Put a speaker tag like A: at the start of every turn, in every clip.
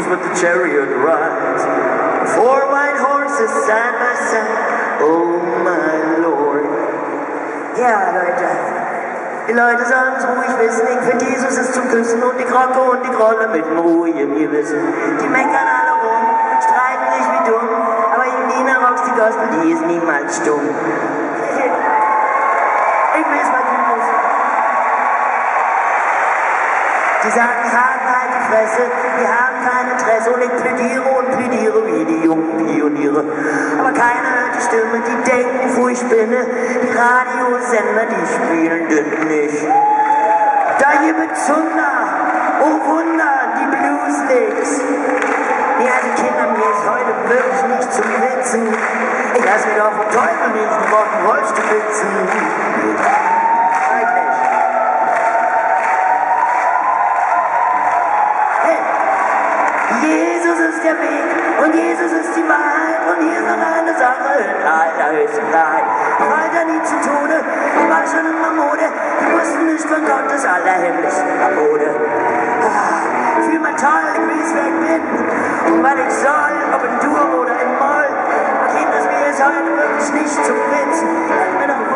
A: horses with the chariot rides. Four white horses side by side. Oh my Lord. Yeah, Leute. Die Leute sagen so, ich wissen, nicht, für Jesus ist zu Küssen und die Krocke und die Krolle mit Ruhe im Gewissen. Die meckern alle rum, streiten nicht wie dumm, aber Jelena rockt die Gospel, die ist niemals stumm. Sie sagen, haben halt die wir haben kein Interesse und ich plädiere und plädiere wie die jungen Pioniere. Aber keiner hört die Stimme, die denken, wo ich bin. Ne? Die Radiosender, die spielen das nicht. Da hier mit Zunder, oh Wunder, die Blues nix. Ja, die Kinder, mir ist heute wirklich nicht zum Witzen. Ich lass mir doch vom Teufel nicht, Rock'n'Roll zu witzen. ist der Weg und Jesus ist die Wahrheit und hier ist noch eine Sache in allerhöchsten Wahrheit. Weiter nie zu Tode, war schon immer Mode, die wussten nicht von Gottes allerhimmlischen Abode. Ah, fühl mal toll, wie ich weg bin und was ich soll, ob in Dur oder in Moll. geht das mir ist heute wirklich nicht zum Witz. Ich bin am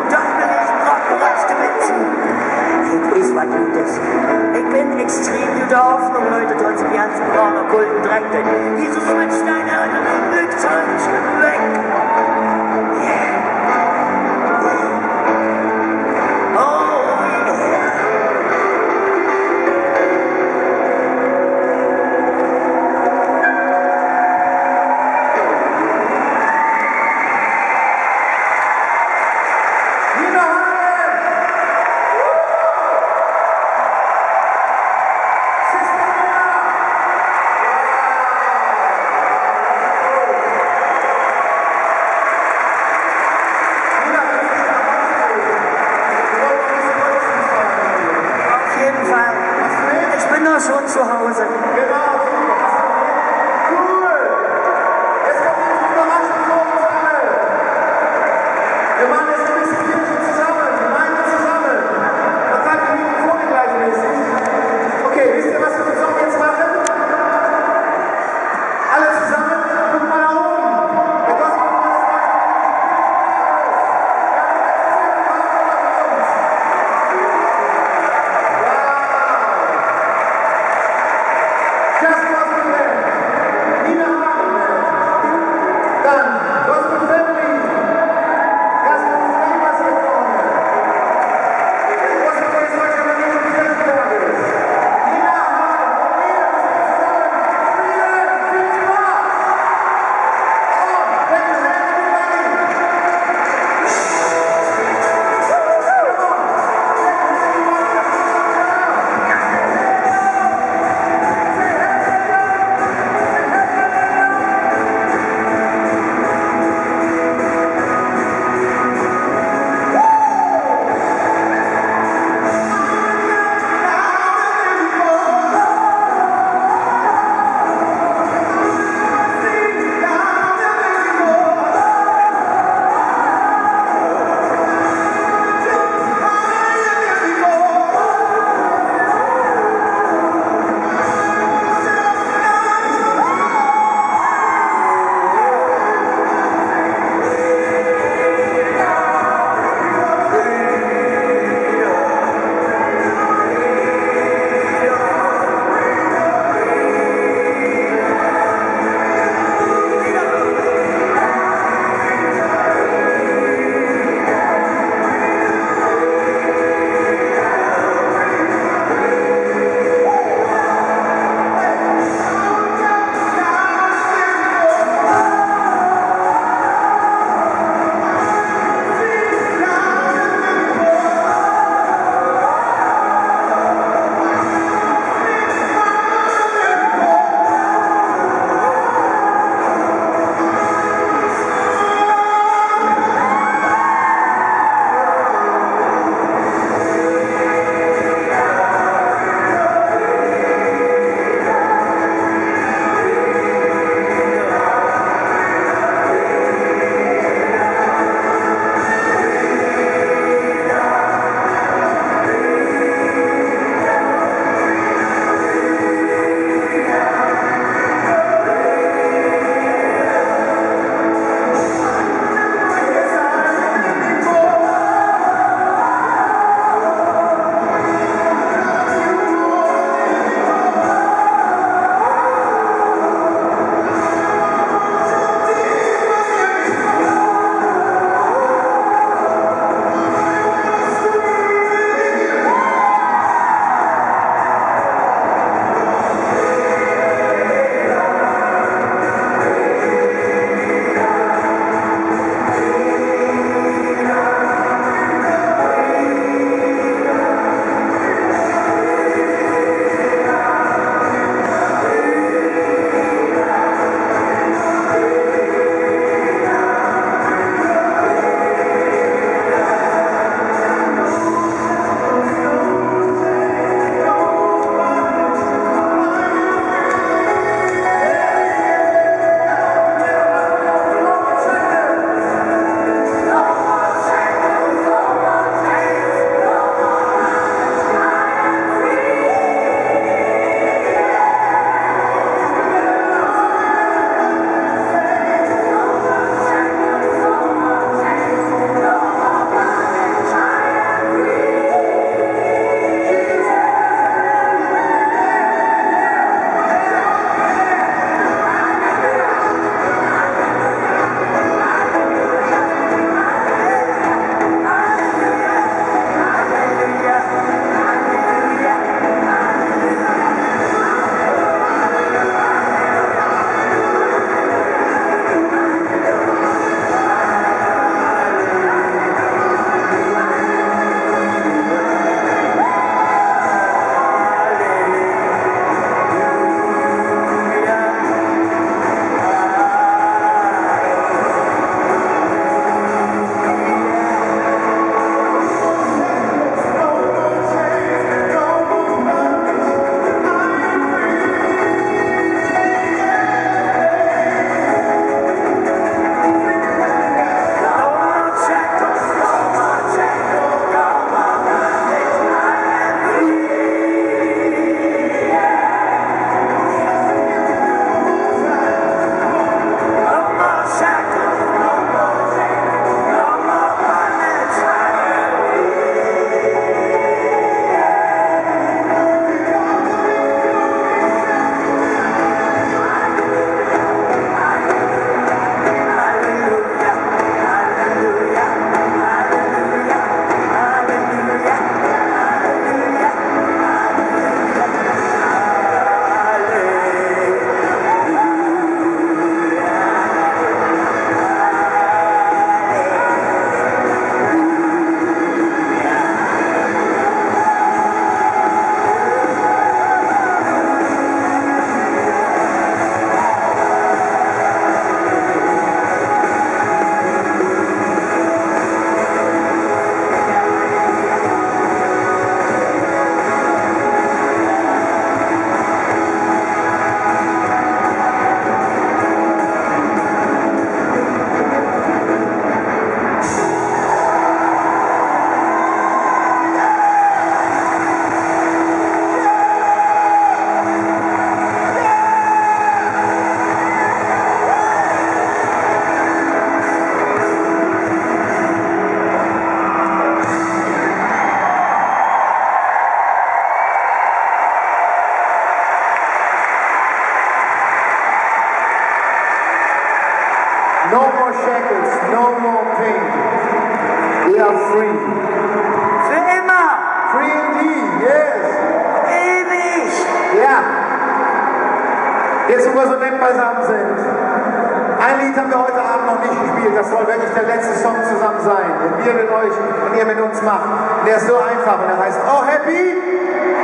B: der ist so einfach und der heißt Oh Happy.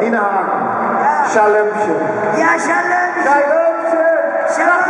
B: Nina Ja. Schalömchen.
A: Ja, Schalömchen.
B: Schalömchen. Schalömchen.